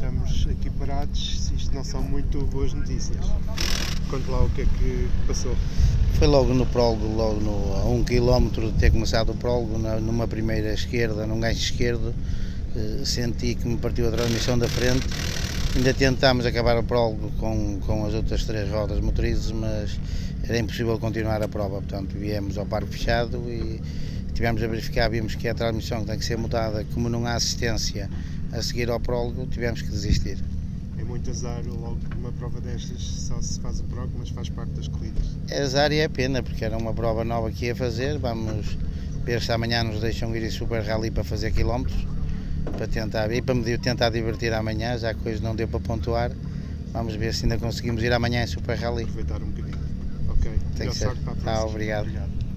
estamos aqui parados, isto não são muito boas notícias. Conte lá o que é que passou. Foi logo no prólogo, logo no, a um quilómetro de ter começado o prólogo, numa primeira esquerda, num gancho esquerdo, eh, senti que me partiu a transmissão da frente. Ainda tentámos acabar o prólogo com, com as outras três rodas motrizes, mas era impossível continuar a prova, portanto viemos ao parque fechado e tivemos a verificar, vimos que a transmissão tem que ser mudada, como não há assistência a seguir ao prólogo, tivemos que desistir. É muito azar logo numa prova destas, só se faz o prólogo, mas faz parte das corridas. É azar e é pena, porque era uma prova nova que ia fazer, vamos ver se amanhã nos deixam ir em Super Rally para fazer quilómetros, para tentar, e para me tentar divertir amanhã, já que hoje não deu para pontuar, vamos ver se ainda conseguimos ir amanhã em Super Rally. Aproveitar um bocadinho. Ok, tem que ser. sorte para a próxima. Ah, obrigado. obrigado.